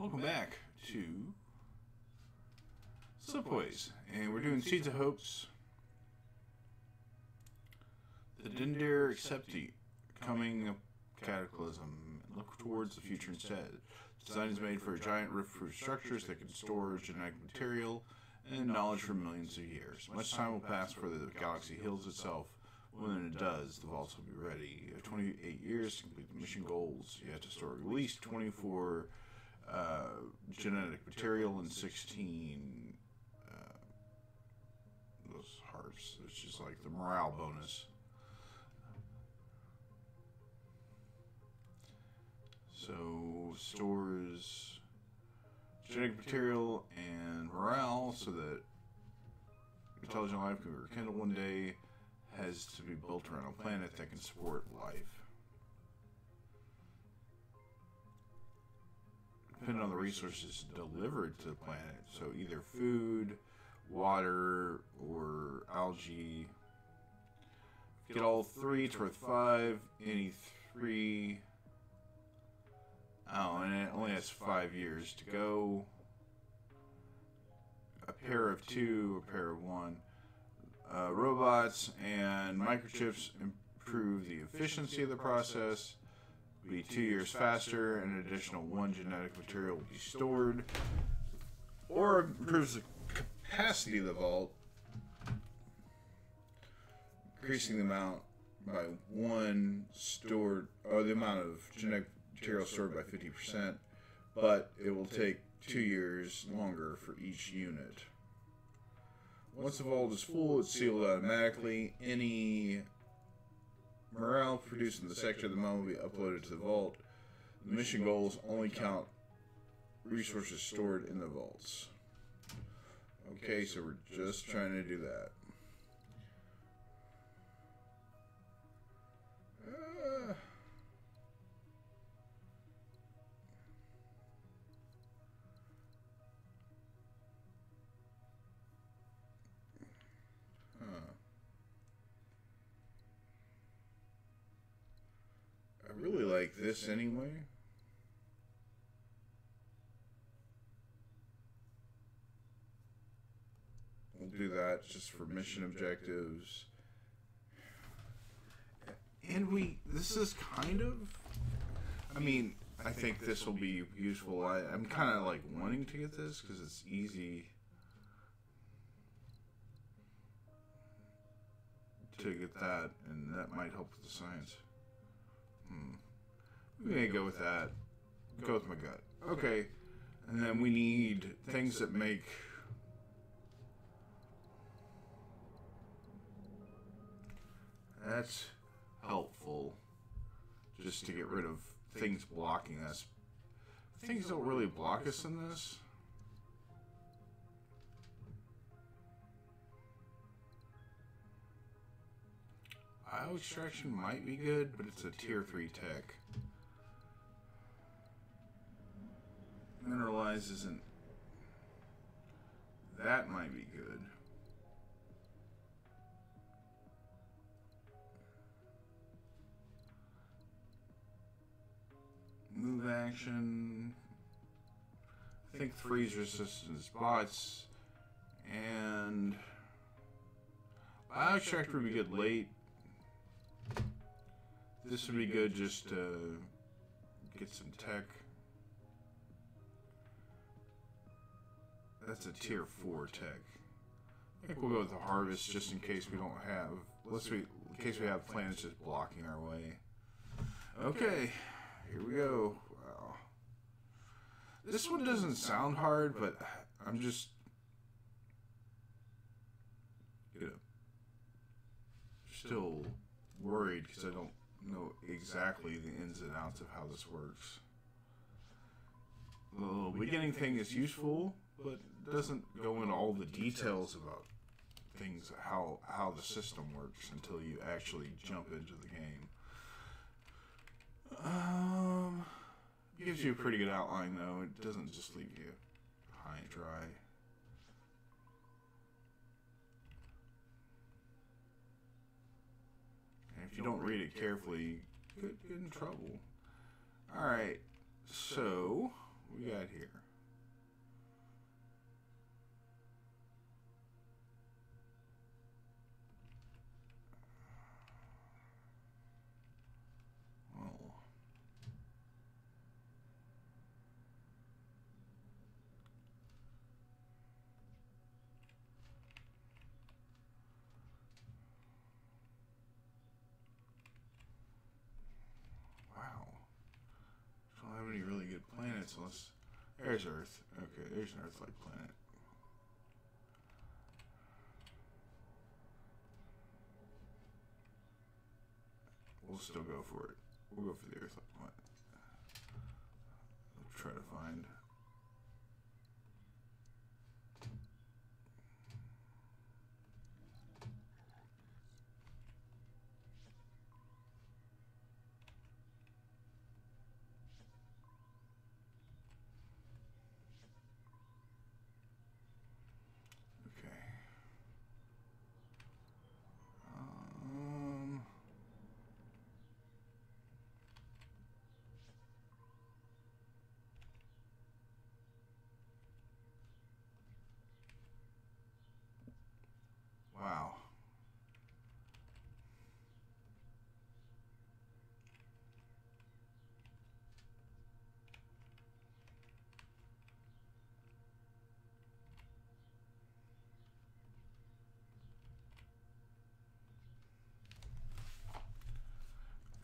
Welcome back to Slipways, and we're doing Seeds of Hopes. The Dendr Accepti, coming cataclysm. Look towards the future instead. Design is made for giant roof-proof structures that can store genetic material and knowledge for millions of years. Much time will pass before the galaxy heals itself. When it does, the vaults will be ready. You have 28 years to complete the mission goals. You have to store at least 24 uh, genetic material and 16 uh, those hearts. It's just like the morale bonus. So stores genetic material and morale so that intelligent life can be rekindled one day has to be built around a planet that can support life. Depending on the resources delivered to the planet, so either food, water, or algae. Get all three, it's worth five. Any three. Oh, and it only has five years to go. A pair of two, a pair of one. Uh, robots and microchips improve the efficiency of the process. Be two years faster, and an additional one genetic material will be stored. Or improves the capacity of the vault, increasing the amount by one stored, or the amount of genetic material stored by 50%, but it will take two years longer for each unit. Once the vault is full, it's sealed automatically. Any morale produced in the sector of the moment will be uploaded to the vault. The mission goals only count resources stored in the vaults. Okay, so we're just trying to do that. Uh, like this anyway. We'll do that just for mission objectives. And we, this is kind of, I mean, I think this will be useful. I, I'm kind of like wanting to get this because it's easy to get that, and that might help with the science. Hmm. We may go with that. Go with my gut. Okay. And then we need things that make That's helpful. Just to get rid of things blocking us. Things don't really block us in this. IO extraction might be good, but it's a tier 3 tech. Mineralize isn't. That might be good. Move action. I think freeze resistance bots. And. Bio extract would be good late. This would be good just to get some tech. That's a tier 4 tech. I think we'll go with the harvest just in case we don't have, unless we, in case we have planets just blocking our way. Okay, here we go. Wow. This one doesn't sound hard, but I'm just, you know, still worried because I don't know exactly the ins and outs of how this works. The little beginning thing is useful, but doesn't go into all the details about things how how the system works until you actually jump into the game. Um, gives you a pretty good outline though. It doesn't just leave you high and dry. And if you don't read it carefully, you could get in trouble. Alright, so we got here? Well, wow. Don't have any really good planets unless there's Earth. Okay, there's an Earth-like planet. We'll still go for it. We'll go for the Earth-like planet. We'll try to find. Okay. Um. Wow.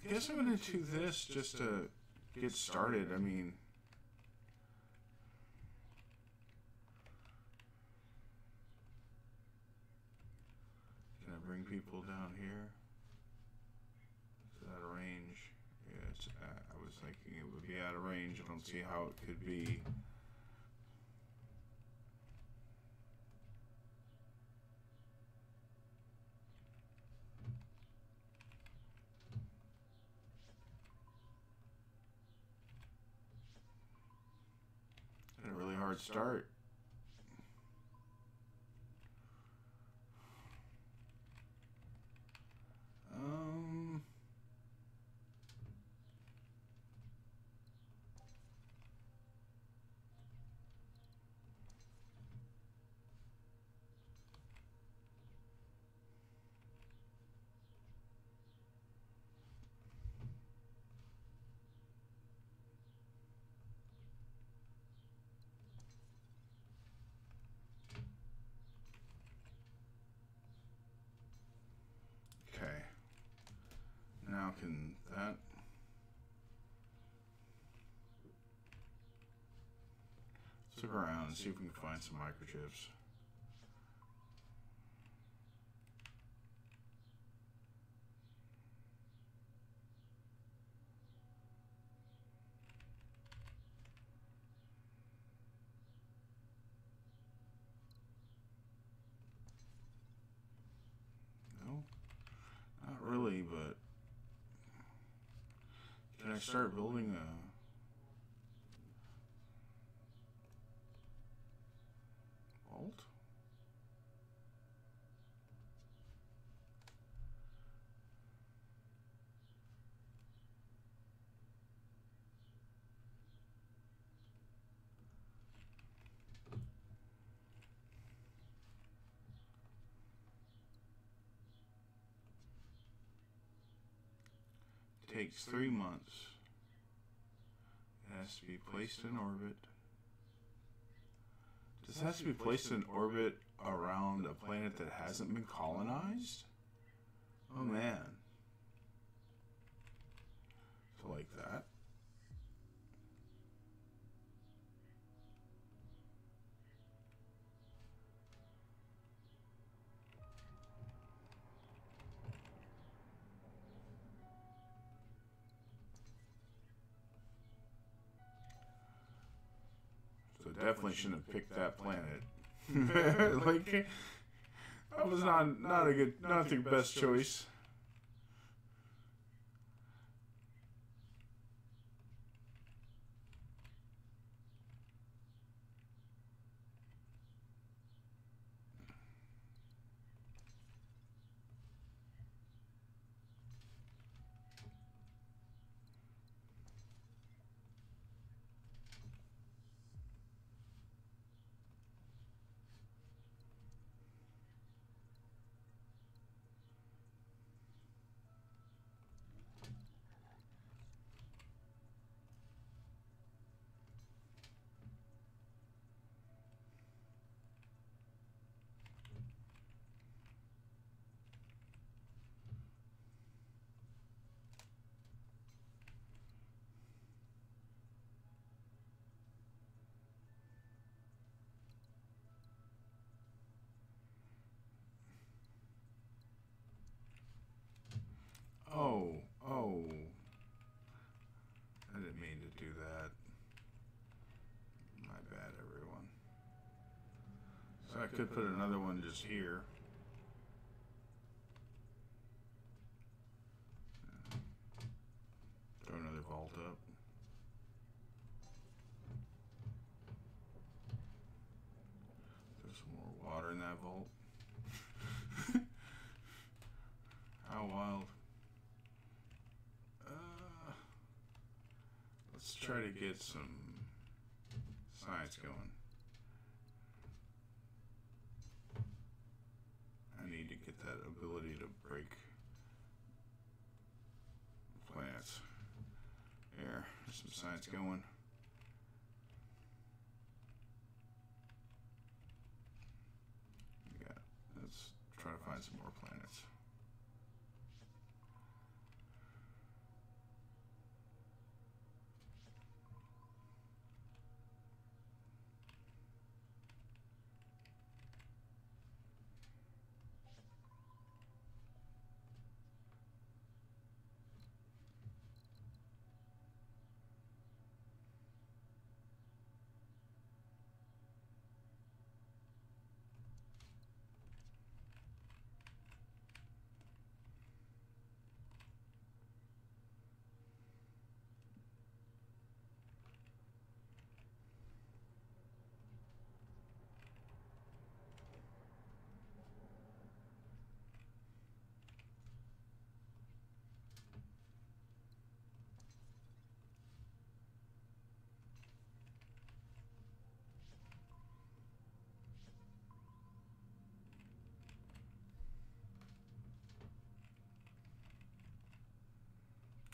I guess I'm gonna do this just to get started. I mean, can I bring people down here? Is out of range? Yeah. At, uh, I was thinking it would be out of range. I don't see how it could be. Hard start. Um. Okay. Now can that Let's around and see if we can find some microchips. No, not really, but can I start building a vault? Takes three months. It has to be placed in orbit. It have to be placed in orbit around a planet that hasn't been colonized? Oh man. So like that. Definitely shouldn't have picked that planet. like that was not not a good not the best choice. I could put another one just here. Throw another vault up. Throw some more water in that vault. How wild. Uh, let's try to get some science going. I need to get that ability to break plants. There, some science going. Yeah, let's try to find some more planets.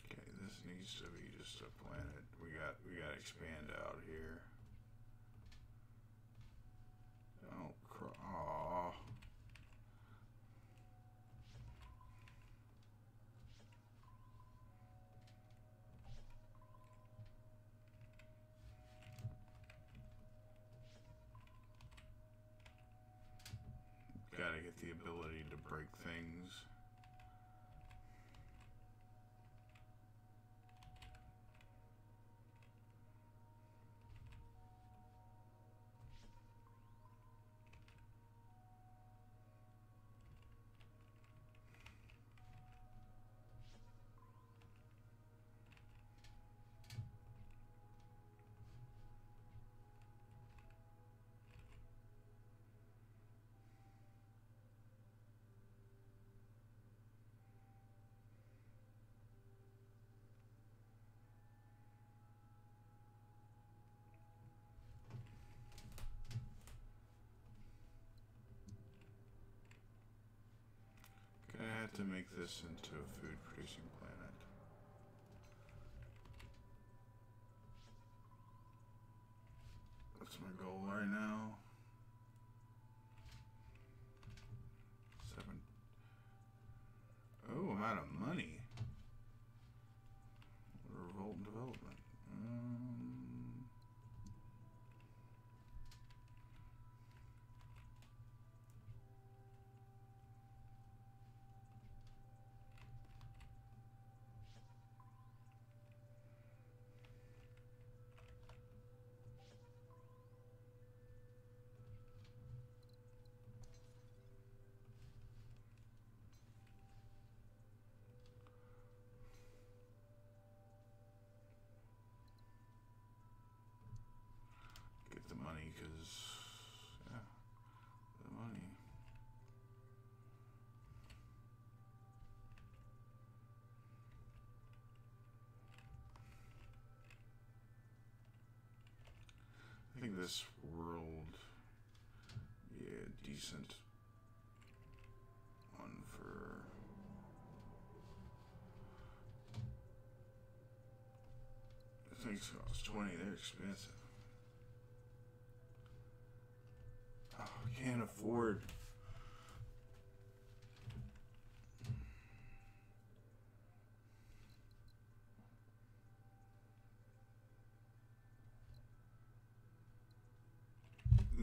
Okay, this needs to be just a planet. We got we got to expand out here. Oh, cr- aw. Got to get the ability to break things. Had to make this into a food producing planet. What's my goal right now? Seven. Oh, I'm out of money. Revolt and development. Um, get the money because, yeah, the money. I think this world, yeah, decent one for. Think it's 20, they're expensive. Oh, can't afford.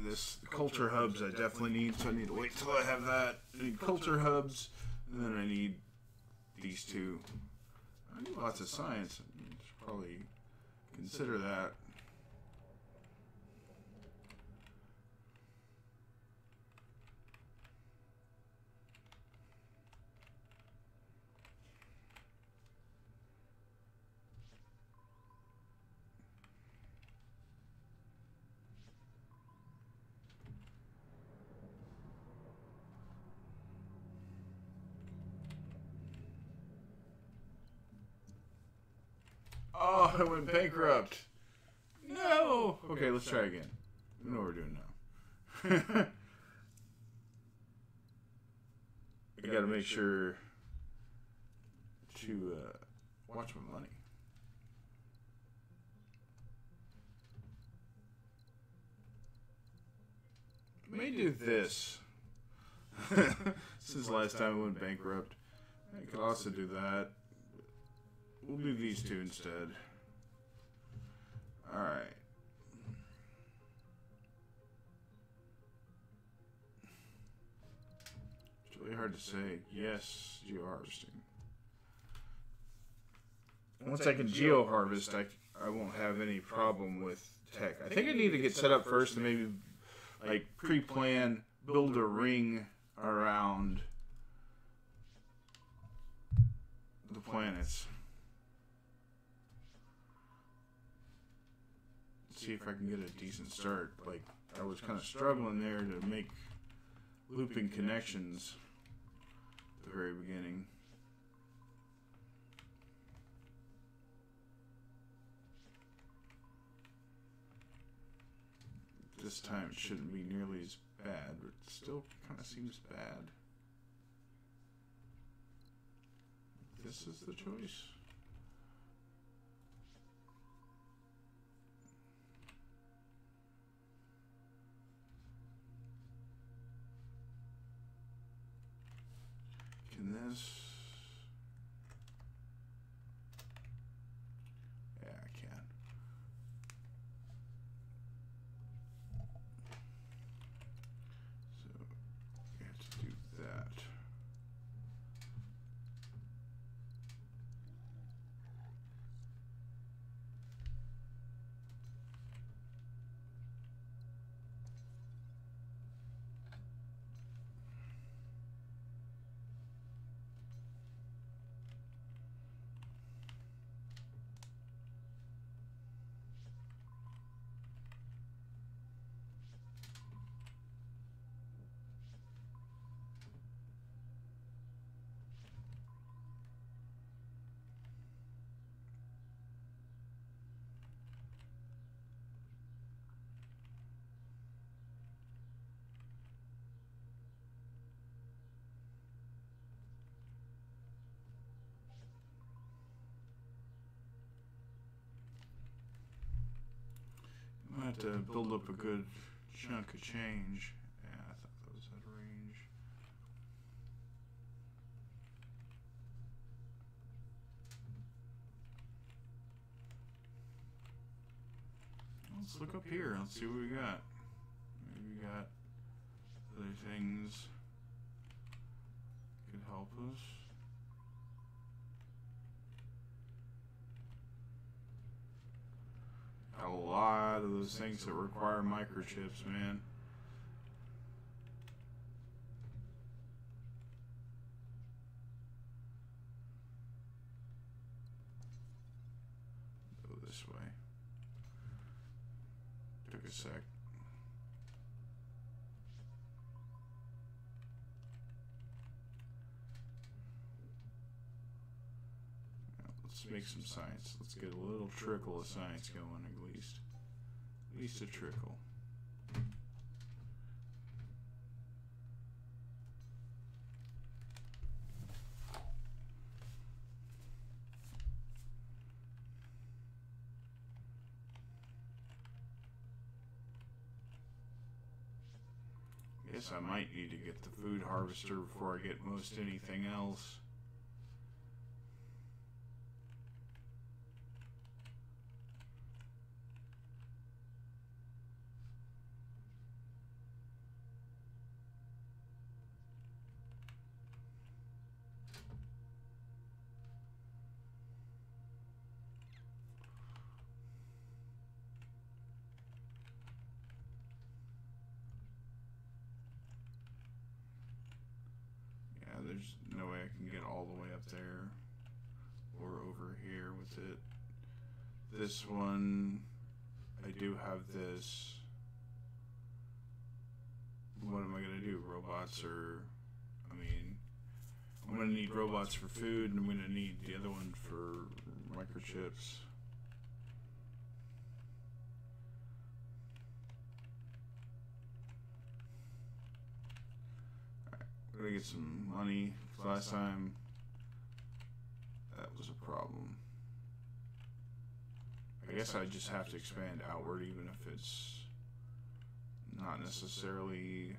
This culture hubs I definitely need, so I need to wait till I have that. I need culture hubs, and then I need these two. I need lots of science. I should probably consider that. Oh, I went bankrupt. No. Okay, let's try again. We know what we're doing now. I gotta make sure to uh, watch my money. May do this. Since last time I went bankrupt. I could also do that. We'll do these two instead. Alright. It's really hard to say. Yes, geo harvesting. Once I can geo harvest, I, I won't have any problem with tech. I think I need to get set up first and maybe like pre-plan, build a ring around the planets. See if I can get a decent start. Like I was kind of struggling there to make looping connections at the very beginning. This time it shouldn't be nearly as bad, but it still kind of seems bad. This is the choice. Can this... Yeah, I can. So, we have to do that. I have to build up a good chunk of change. Yeah, I thought that was out of range. Let's look up here. Let's see what we got. Maybe we got other things could help us. a lot of those things that require microchips, man. Go this way. Took a sec. Let's make some science. Let's get a little trickle of science going at least. Least a trickle. Guess I might need to get the food harvester before I get most anything else. have this. What am I gonna do? Robots or, I mean, I'm gonna need robots for food, and I'm gonna need the other one for microchips. Gotta get some money. Last time, that was a problem. I guess I just have to expand outward, even if it's not necessarily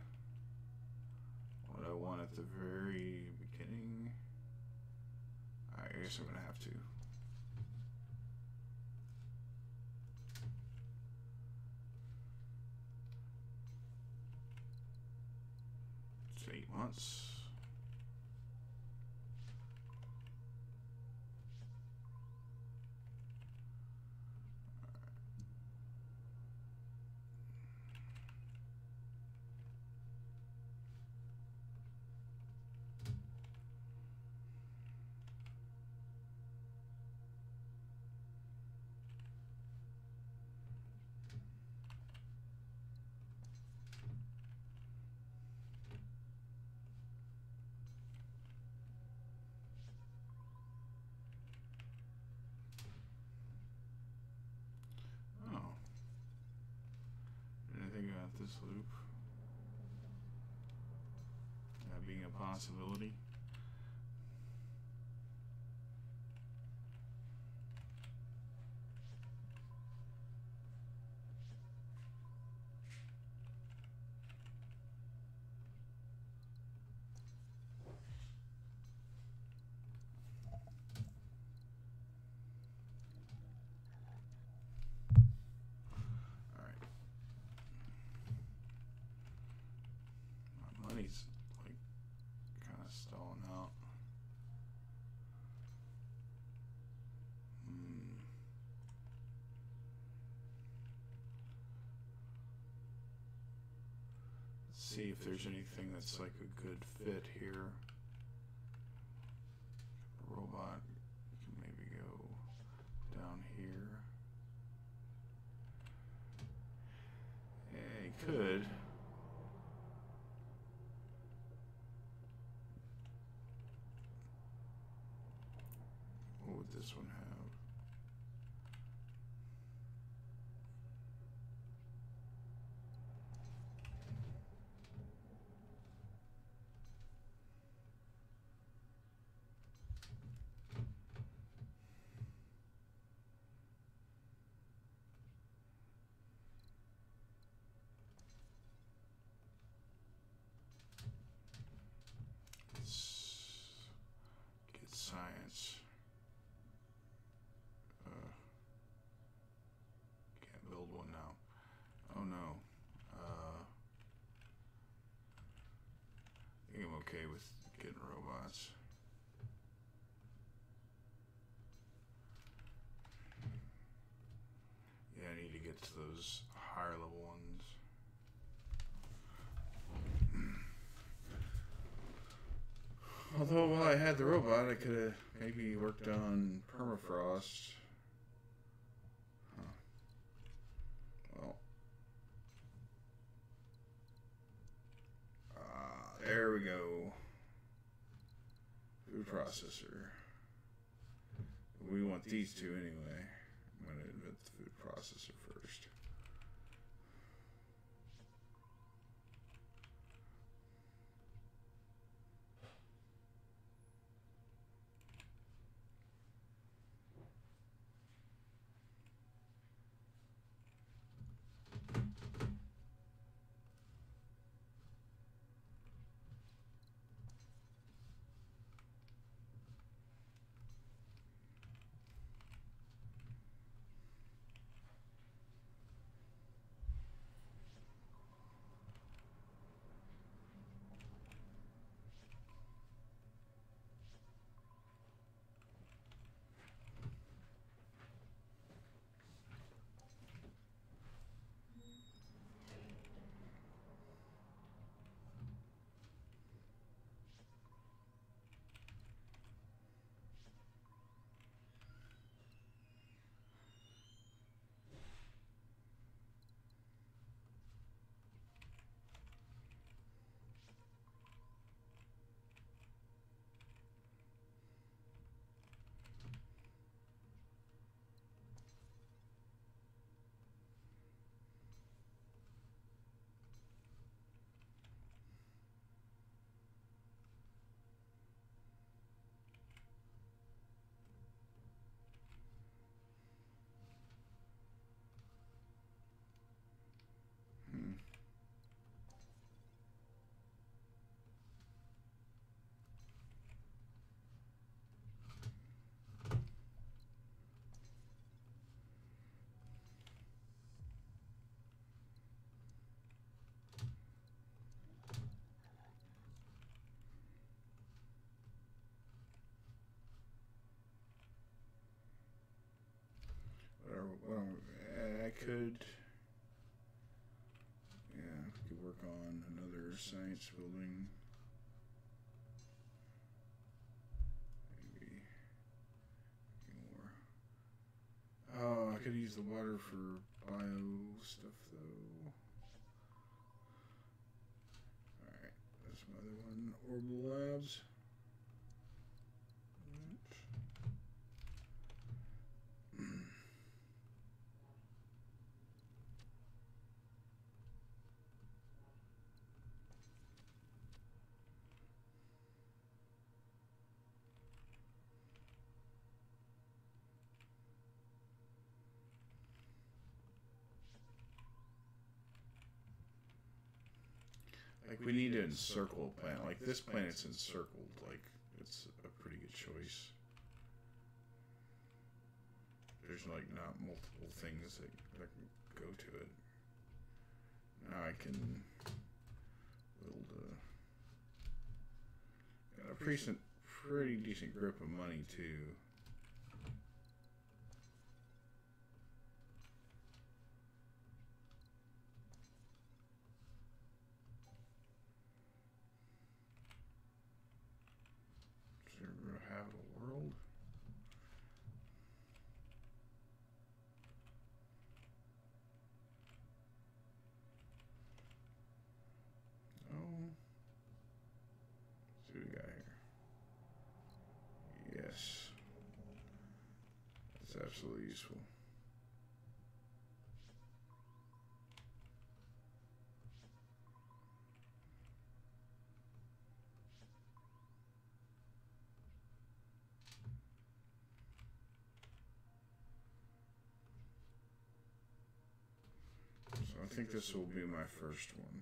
what I want at the very beginning. I guess I'm gonna have to. It's eight months. Oh. Anything about this loop? That being a possibility? Alright. My money's like kind of stalling out. Hmm. Let's see if there's anything that's like a good fit here. Robot can maybe go down here. Yeah, he could. What would this one have? Let's get science. Uh, can't build one now. Oh no. Uh, I think I'm okay with robots. Yeah, I need to get to those higher level ones. Although while I had the robot, I could have maybe worked on permafrost. Well. Ah, there we go. Processor. We want these two anyway. I'm going to invent the food processor could. Yeah, we could work on another science building. Maybe more. Oh, I could use the water for bio stuff though. Alright, that's my other one. Orbital Labs. Like we need to encircle a planet. Like this planet's encircled. Like it's a pretty good choice. There's like not multiple things that, that can go to it. Now I can build a, got a pretty, pretty decent grip of money too. absolutely useful. So I think this will be my first one.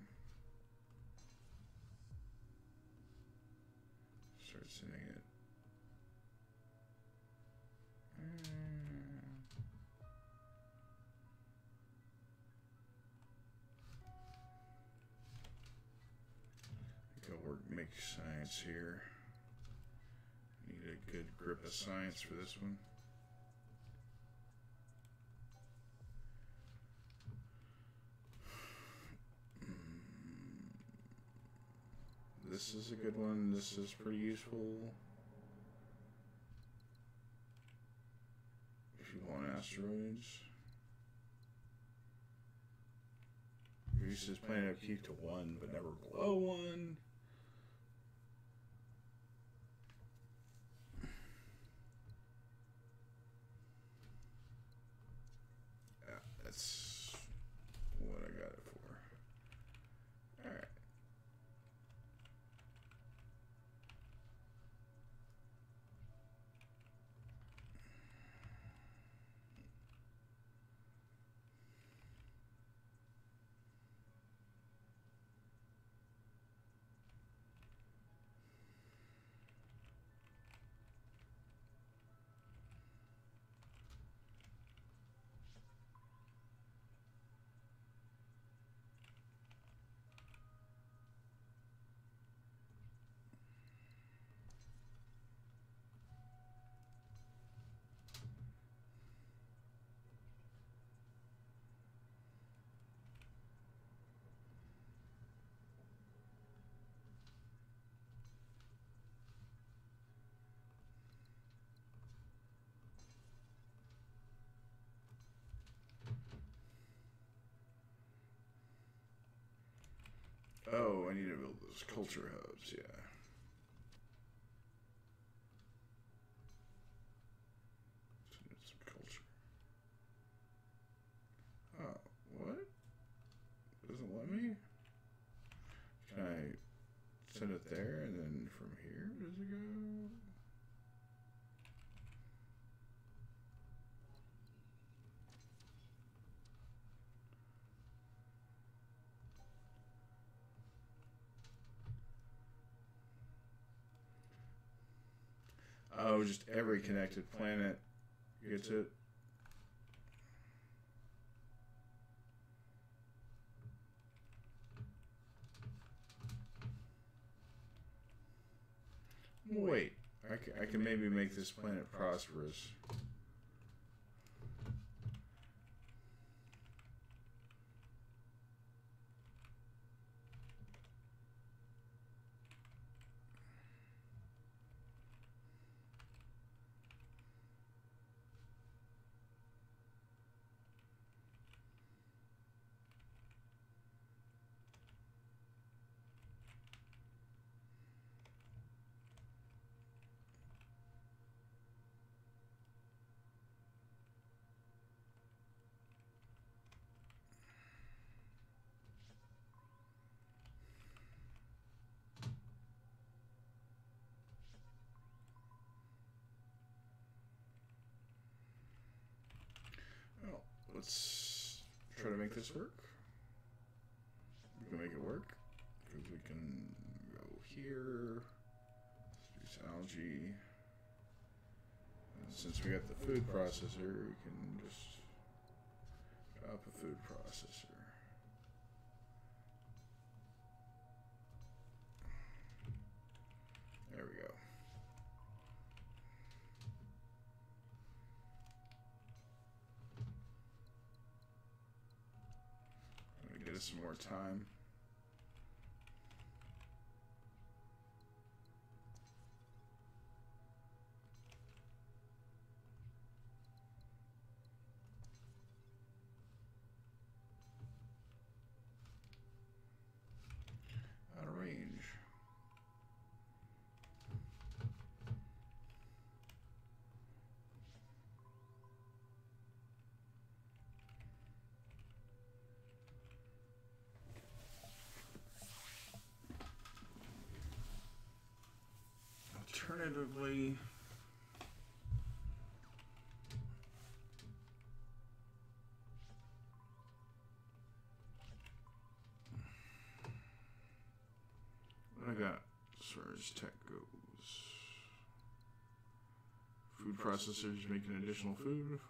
Start sending it. Go work, make science here. Need a good grip of science for this one. This is a good one. This is pretty useful. If you want asteroids. Reduces planet upkeep to one, but never below one. Oh, I need to build those culture hubs, yeah. Some culture. Oh, what? Doesn't let me? Can I send it there and then from here does it go? Oh, just every connected planet gets it. Wait, I can, I can maybe make this planet prosperous. Let's try to make this work. We can make it work because we can go here. Let's do algae. And since we got the food processor, we can just drop a food processor. There we go. Some more time. Out of range. Alternatively, I got as far as tech goes? Food processors making additional food.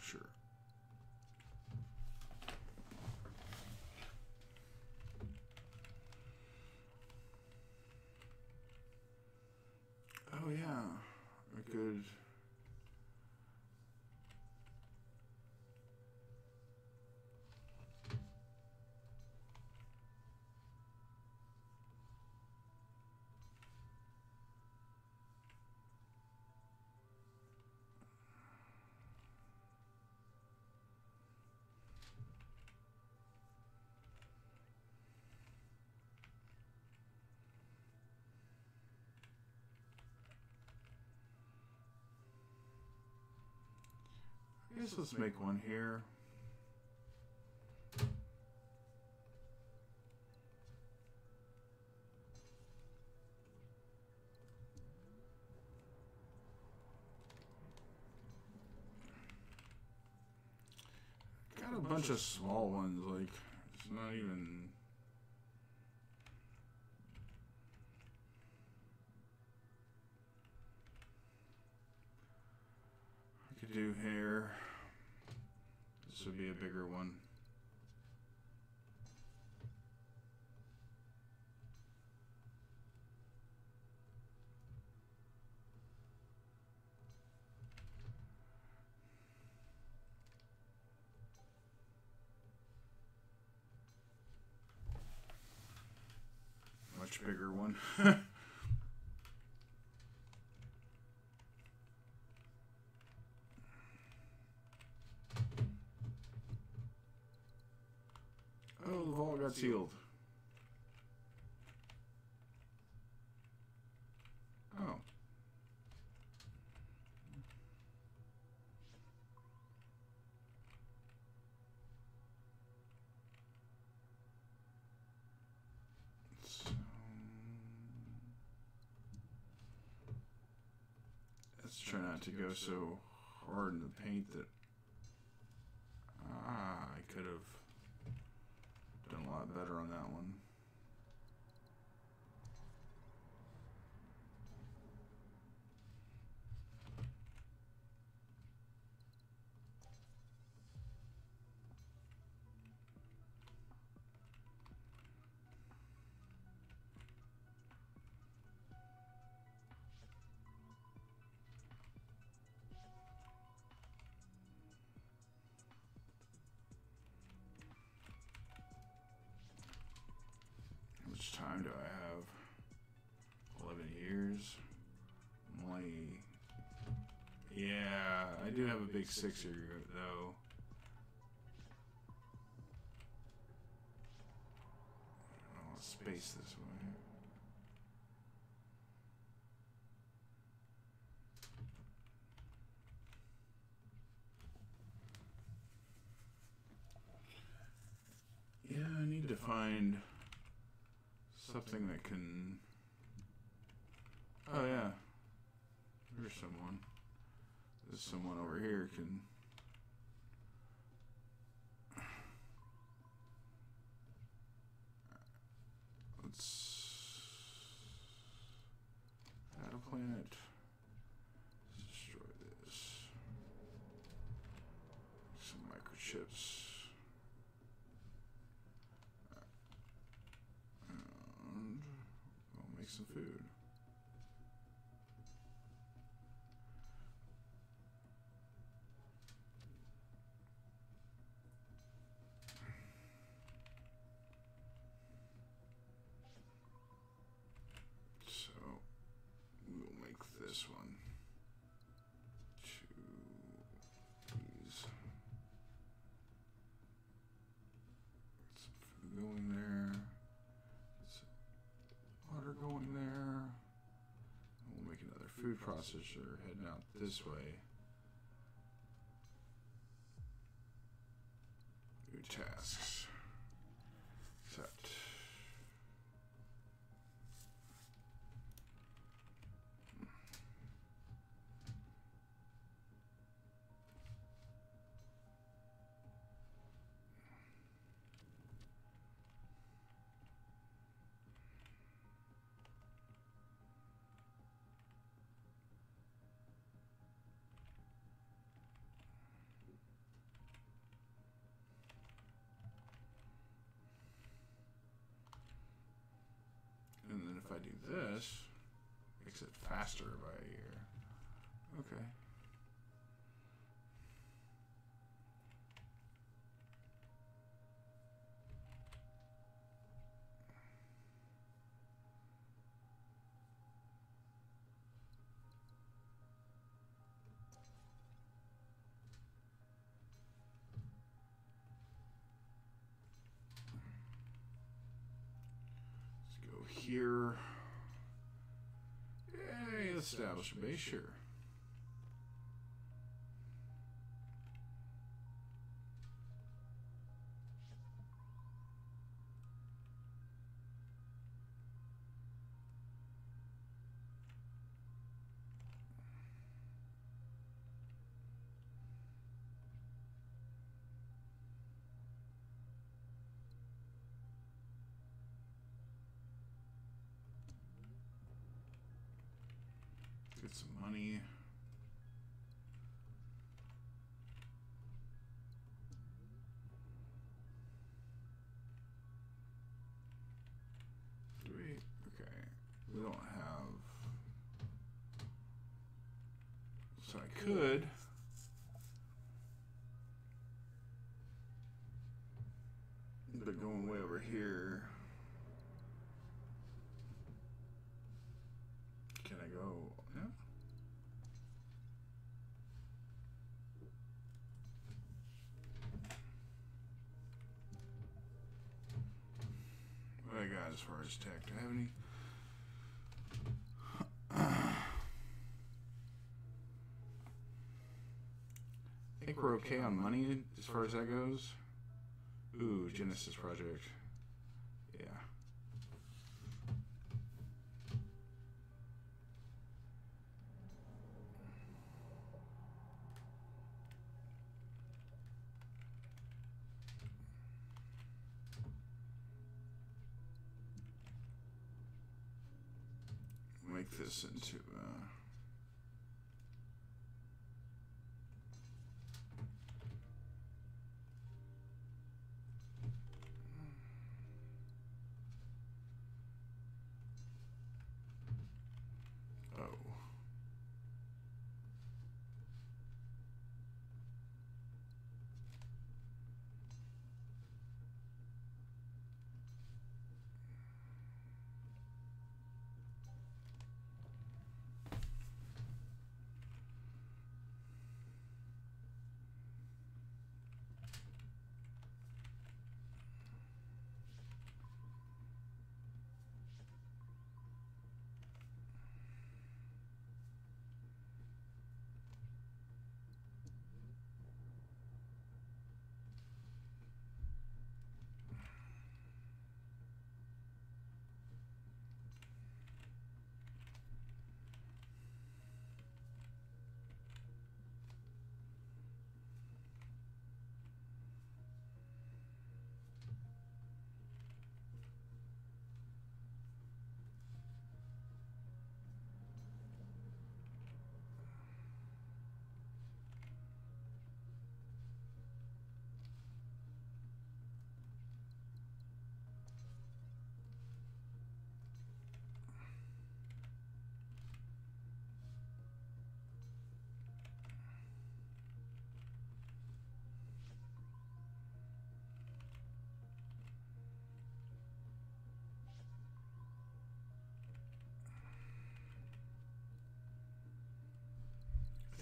Sure. Oh yeah, I could. I guess let's make one here. Got a bunch of small ones, like, it's not even. I could do hair. This would be a bigger one. Much bigger one. Vault sealed. Oh. So, let's try not to go so hard in the paint that ah, I could have lot better on that one. Do I have? 11 years. Only. Yeah, I do have a big sixer though. I'll space this way. Yeah, I need to find something that can. Oh yeah, there's someone. There's someone over here can let's add a planet let's destroy this some microchips and we'll make some food So we'll make this one two these. Some food going there. Some water going there. And we'll make another food processor heading out this way. New tasks. Accept. And then if I do this, makes it faster by a year. Okay. Let's go here. Hey, let's establish a base, sure. Get some money. Do we? Okay. We don't have. So I could. But going way over here. Can I go? No. What I got as far as tech? Do I have any? I think we're okay on money as far as that goes. Ooh, Genesis Project. Yeah. Make this into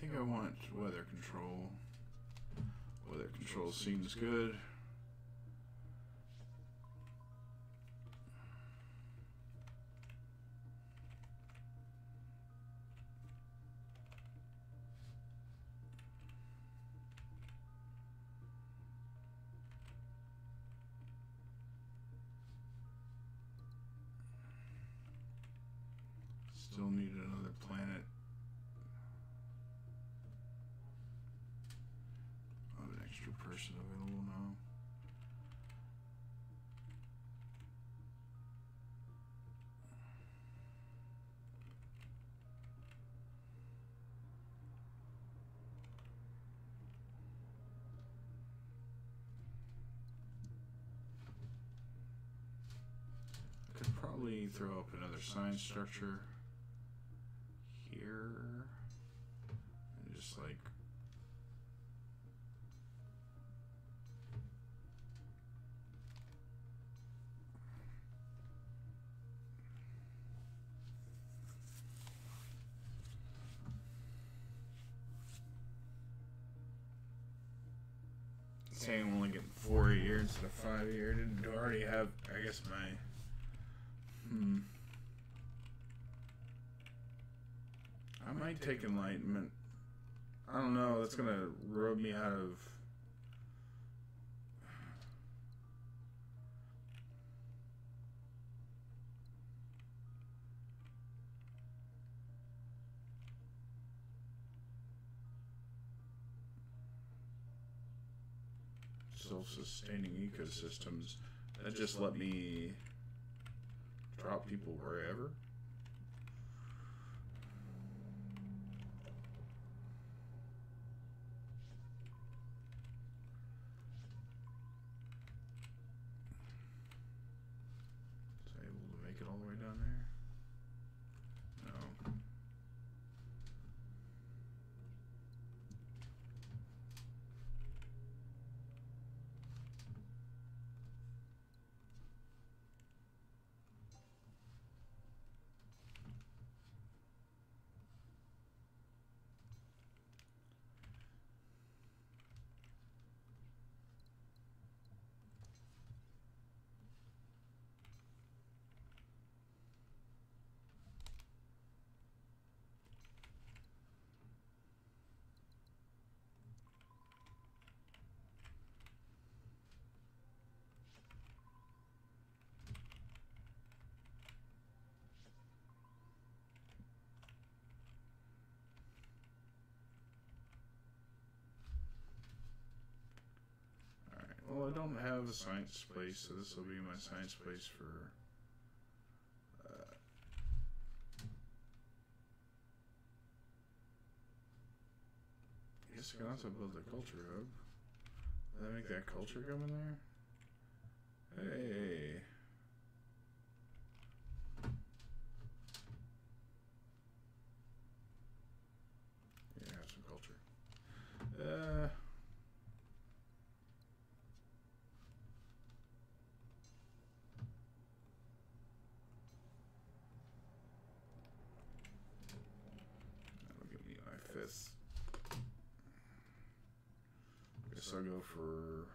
think I want weather control. Weather control seems good. Still need another planet. I have an extra person available now. I could probably throw up another sign structure here and just like saying I'm only getting four a year instead of five a year. Didn't already have I guess my hmm I might take enlightenment. I don't know. That's gonna rub me out of. Self-sustaining ecosystems. That just let me drop people wherever. Is I able to make it all the way down there? No. Alright, well, I don't have a science place, so this will be my science place for. Uh, I guess I can also build a culture hub. Did I make that culture come in there? Hey. Yeah, have some culture. Uh. That'll give me my fifth. Guess I'll go for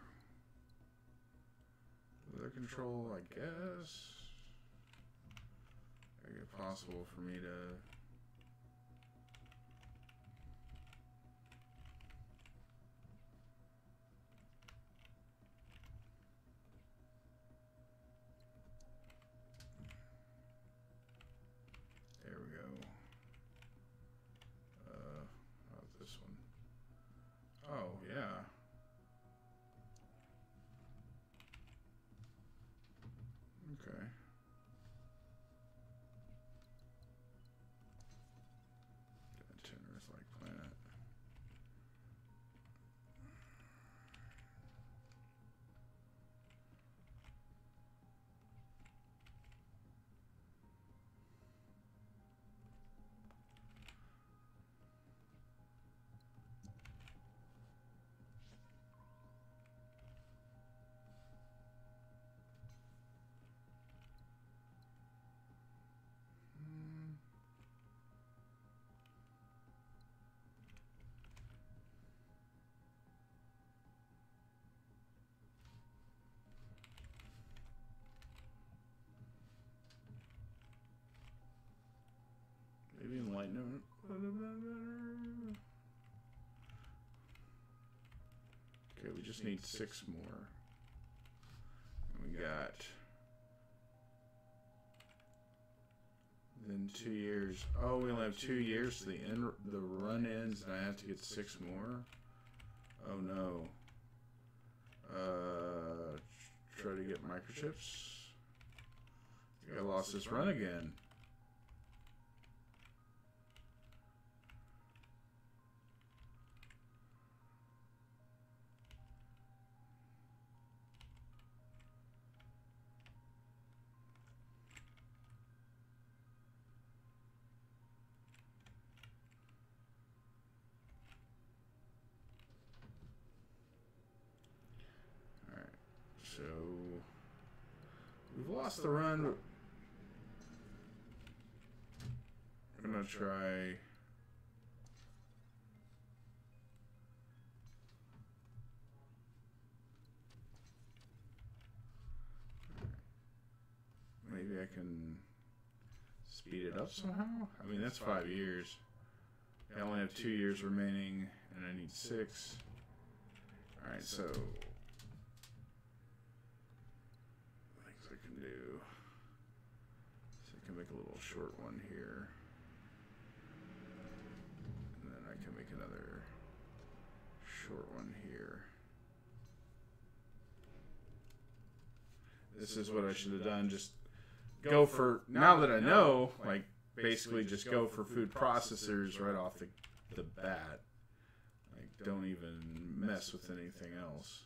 weather control, I guess. Make it possible for me to. There we go. Uh, how's this one? Oh, yeah. Okay. Okay, we just need six more. And we got. Then two years. Oh, we only have two years the end. The run ends, and I have to get six more. Oh no. Uh, try to get microchips. I I lost this run again. Lost the run. I'm gonna try. Maybe I can speed it up somehow. I mean, that's five years. I only have two years remaining, and I need six. All right, so things I can do. So I can make a little short one here, and then I can make another short one here. This is what I should have done. Just go for now that I know, like basically just go for food processors right off the the bat. Like don't even mess with anything else.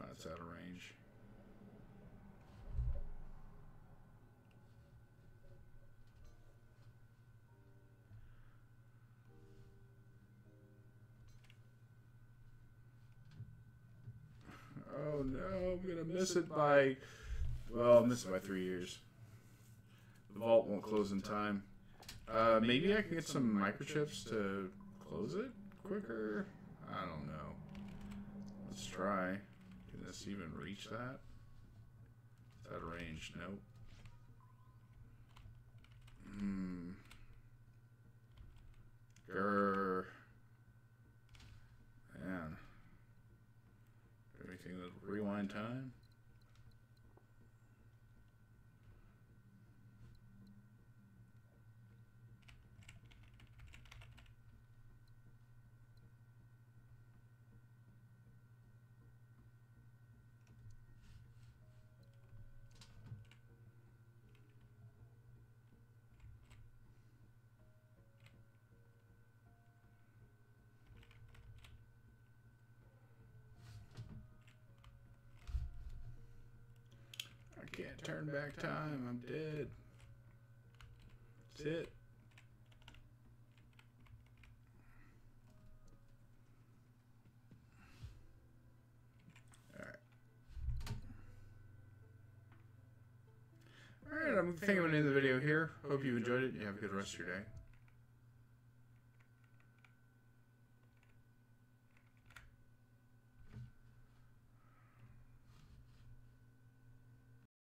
Oh, that's out of range. Oh no, I'm gonna miss it by well, I'll miss it by three years. The vault won't close in time. Uh, maybe I can get some microchips to close it quicker. I don't know. Let's try. Can this even reach that? Is that a range? Nope. Hmm. Grr. Man. Anything that rewind time? I can't turn back time. I'm dead. That's it. Alright. I'm thinking I'm going to end the video here. Hope you enjoyed it. You have a good rest of your day.